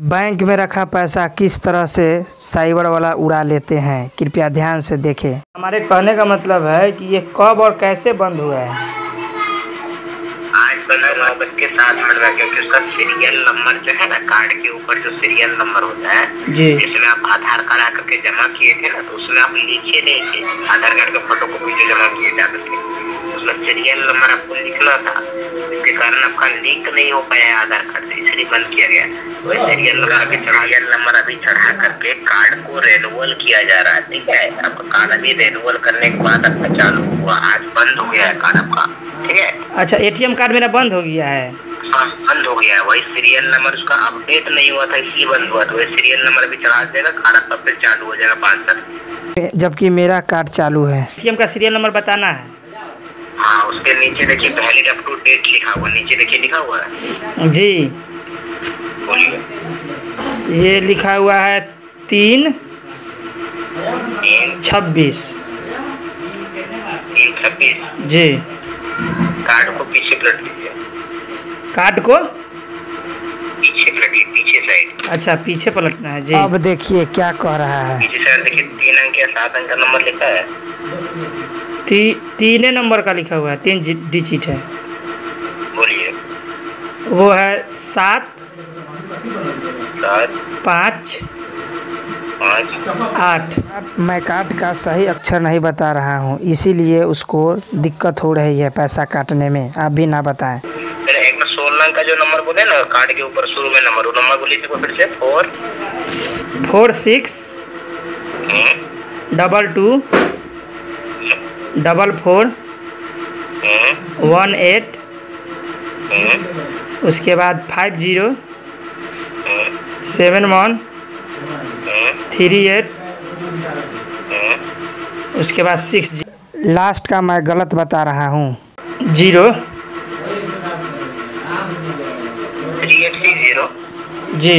Bank में रखा पैसा किस तरह से साइबर वाला उड़ा लेते हैं? कृपया ध्यान से देखें। हमारे कहने का मतलब है कि ये कब और कैसे बंद हुआ है? आज बना नौ बज के सात क्योंकि उसका सीरियल नंबर जो है ना कार्ड के ऊपर जो सीरियल नंबर होता है जी। जिसमें आप आधार कार्ड आकर के जमा किए थे ना तो उसमें आप लिखे नहीं थे। आधार कार्ड का फ़ोटो कॉपी जो जमा किए जाते थे। उसमें सीरियल नंबर आपको लिखना था। इसके कारण आपका लिंक नहीं हो पाया आधार कार्ड से इसलिए बंद किया गया। वही सीरियल नंबर अभी सीरियल नंबर अभी चढ़ा करके कार्ड को रेनुअल किया जा रहा है ठीक है? आपका कार्ड अभी रेनुअल करने के बाद आपका चालू हुआ आज बंद हो गया है कार्ड आपका ठीक है? अच्छा एटीएम कार्ड मेरा बंद हो गया है। हाँ, बंद हो गया है वही सीरियल नंबर उसका अपडेट नहीं हुआ था इसलिए बंद हुआ तो वही सीरियल नंबर अभी चला देगा खाना तब फिर चालू हो जाएगा पाँच तक जबकि मेरा कार्ड चालू है। एटीएम का सीरियल नंबर बताना है। हाँ उसके नीचे देखिए पहली अप टू डेट लिखा हुआ नीचे देखिए लिखा हुआ है? जी। बोलिए। ये लिखा हुआ है तीन छब्बीस। तीन छब्बीस? जी। कार्ड को पीछे पलट लीजिए कार्ड को? पीछे पलटिए पीछे साइड। अच्छा पीछे पलटना है जी। अब देखिए क्या कह रहा है। पीछे साइड देखिए तीन अंक या सात अंक का नंबर लिखा है। ती, तीने नंबर का लिखा हुआ है तीन डिजिट है। बोलिए। वो है सात पाँच आठ। मैं कार्ड का सही अक्षर नहीं बता रहा हूँ इसीलिए उसको दिक्कत हो रही है पैसा काटने में आप भी ना बताएँ। बार सोलह का जो नंबर बोले ना कार्ड के ऊपर शुरू में नंबर वो नंबर बोलिए देखो फिर से four. Four six hmm, double two double four hmm, one eight. Hmm, उसके बाद five zero. Hmm, seven one. Three eight. उसके बाद सिक्स लास्ट का मैं गलत बता रहा हूँ। Zero. Three eight six zero. जी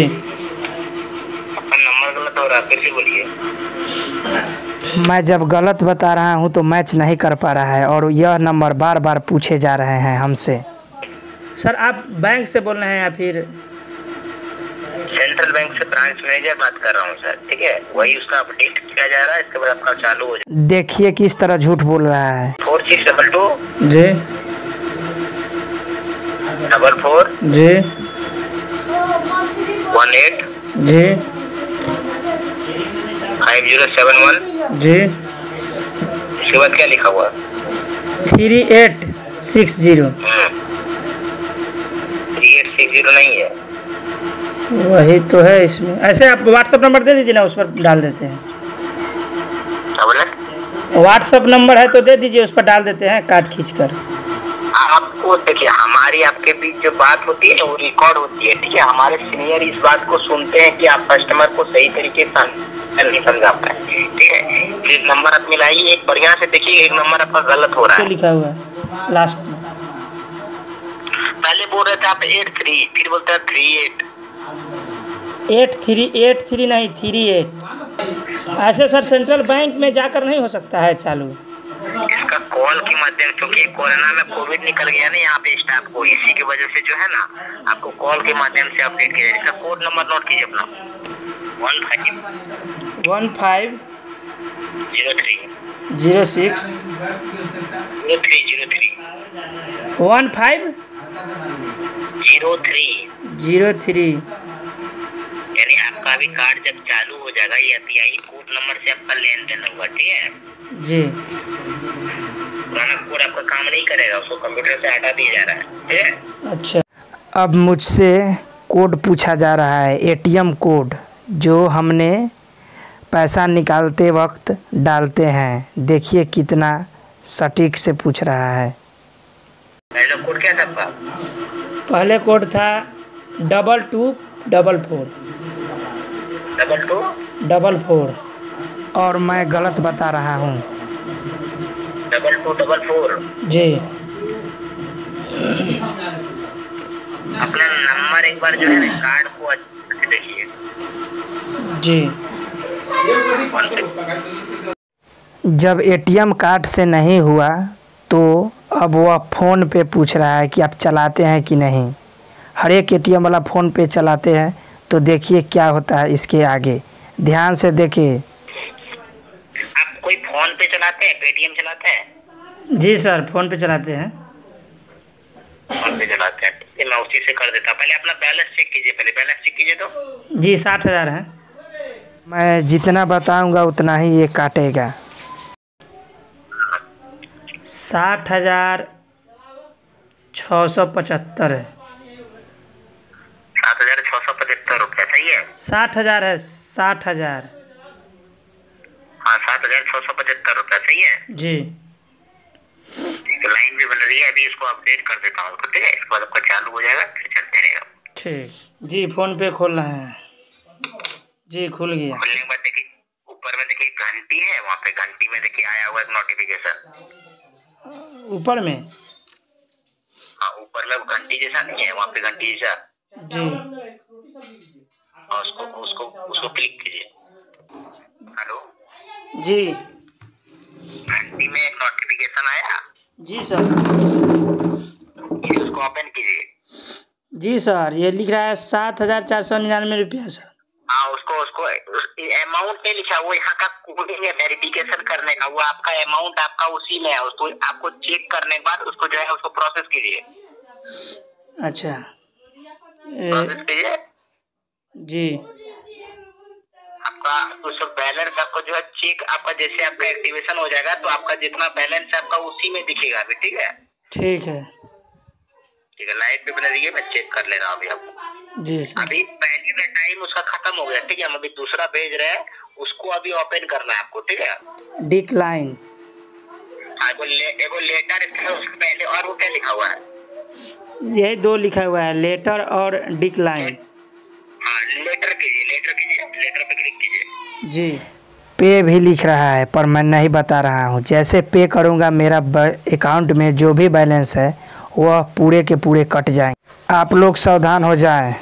आपका नंबर गलत हो रहा फिर से बोलिए। मैं जब गलत बता रहा हूँ तो मैच नहीं कर पा रहा है और यह नंबर बार बार पूछे जा रहे हैं हमसे। सर आप बैंक से बोल रहे हैं या फिर? सेंट्रल बैंक से ब्रांच मैनेजर बात कर रहा हूँ सर ठीक है? वही उसका अपडेट किया जा रहा है इसके बाद आपका चालू हो जाए देखिए किस तरह झूठ बोल रहा है। Four six double two. जी। Double four. जी। One eight. जी। फाइव ज़ीरो सेवन वन जी। इसके बाद क्या लिखा हुआ? Three eight six zero three eight six zero नहीं है। वही तो है इसमें। ऐसे आप व्हाट्सअप नंबर दे दीजिए ना उस पर डाल देते हैं। व्हाट्सअप नंबर है तो दे दीजिए उस पर डाल देते हैं कार्ड खींच कर आपको देखिए हमारी आपके बीच जो बात होती है वो रिकॉर्ड होती है ठीक है? हमारे सीनियर इस बात को सुनते हैं कि आप कस्टमर को सही तरीके से नहीं समझा पाए ठीक है? फिर नंबर आप मिलाइए एक बढ़िया से देखिए एक नंबर आपका गलत हो रहा है। लिखा हुआ है? लास्ट में पहले बोल रहे थे आप एट थ्री फिर बोलते हैं three eight eight three eight three नहीं थ्री एट ऐसे सर सेंट्रल बैंक में जाकर नहीं हो सकता है चालू। इसका कॉल के माध्यम क्योंकि कोरोना में कोविड निकल गया ना यहाँ पे स्टाफ को इसी की वजह से जो है ना आपको कॉल के माध्यम से अपडेट किया जाए। इसका कोड नंबर नोट कीजिए अपना। One five one five zero three zero six zero three zero three one five zero three zero three यानी आपका भी कार्ड जब चालू हो जाएगा ये आई कोड नंबर से आपका लेन देन होगा ठीक है? जी। पुराना कोड आपका काम नहीं करेगा उसको कंप्यूटर से हटा दिया जा रहा है ठीक है? अच्छा। अब मुझसे कोड पूछा जा रहा है एटीएम कोड जो हमने पैसा निकालते वक्त डालते हैं। देखिए कितना सटीक से पूछ रहा है। पहला कोड क्या था पहले कोड था double two double four. Double two? Double four. और मैं गलत बता रहा हूँ। Double two double four. जी। अपना नंबर एक बार जो है ना कार्ड को अच्छे से देखिए। जी। जब एटीएम कार्ड से नहीं हुआ तो अब वह फ़ोन पे पूछ रहा है कि आप चलाते हैं कि नहीं। हर एक एटीएम वाला फ़ोन पे चलाते हैं तो देखिए क्या होता है इसके आगे। ध्यान से देखिए। आप कोई फ़ोन पे चलाते हैं पेटीएम चलाते हैं? जी सर फ़ोन पे चलाते हैं। फ़ोन पे चलाते हैं मैं उसी से कर देता पहले अपना बैलेंस चेक कीजिए पहले बैलेंस चेक कीजिए तो। जी साठ हज़ार है। मैं जितना बताऊँगा उतना ही ये काटेगा। साठ हज़ार छः सौ पचहत्तर है सात हज़ार छह सौ पचहत्तर रुपया सही है साठ हज़ार है साठ हज़ार। हाँ सात हज़ार छह सौ पचहत्तर रुपया सही है? जी। ठीक है लाइन भी बन रही है अभी इसको अपडेट कर देता हूँ ठीक है? इसके बाद आपका चालू हो जाएगा फिर चलते रहेगा। ठीक। जी फ़ोन पे खोल रहे हैं। जी खुल गया। खुलने के बाद देखिए ऊपर में देखिए घंटी है वहाँ पे घंटी में देखिए आया हुआ एक नोटिफिकेशन ऊपर में? हाँ ऊपर में घंटी जैसा नहीं है वहाँ पे घंटी जैसा। जी। और उसको उसको उसको क्लिक कीजिए। हेलो जी। में एक नोटिफिकेशन आया? जी सर उसको ओपन कीजिए। जी सर ये लिख रहा है सात हज़ार चार सौ निन्यानवे रुपया सर हाँ उसको उसको अमाउंट नहीं लिखा वो यहाँ का कोडिंग है वेरिफिकेशन करने का वो आपका अमाउंट आपका उसी में है उसको आपको चेक करने के बाद उसको जो है उसको प्रोसेस कीजिए। अच्छा। प्रोसेस कीजिए। जी। आपका उस बैलेंस आपको जो है चेक आपका जैसे आपका एक्टिवेशन हो जाएगा तो आपका जितना बैलेंस है आपका उसी में दिखेगा अभी ठीक है? ठीक है। ठीक है लाइट पे बना दीजिए मैं चेक कर ले रहा हूँ अभी आपको। जी सर। अभी पहले का टाइम उसका खत्म हो गया ठीक है? हम अभी दूसरा भेज रहे हैं उसको अभी ओपन करना है आपको ठीक है? डिक्लाइन हाँ, एगो लेटर पहले और वो क्या लिखा हुआ है? यही दो लिखा हुआ है लेटर और डिक्लाइन हाँ लेटर कीजिए लेटर कीजिए लेटर पे क्लिक कीजिए। जी। पे भी लिख रहा है पर मैं नहीं बता रहा हूँ। जैसे पे करूँगा मेरा अकाउंट में जो भी बैलेंस है वह पूरे के पूरे कट जाएँगे आप लोग सावधान हो जाएँ।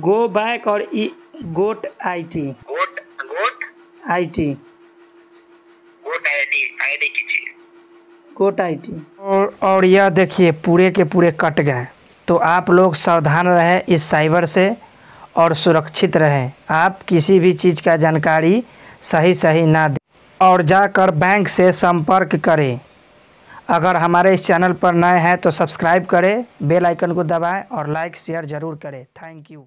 गो बैक और E got I T got got I T got ID ID कीजिए। गोट आई टी और और यह देखिए, पूरे के पूरे कट गए। तो आप लोग सावधान रहें इस साइबर से और सुरक्षित रहें। आप किसी भी चीज़ का जानकारी सही सही ना दें। और जाकर बैंक से संपर्क करें। अगर हमारे इस चैनल पर नए हैं तो सब्सक्राइब करें, बेल आइकन को दबाएँ और लाइक, शेयर ज़रूर करें। Thank you.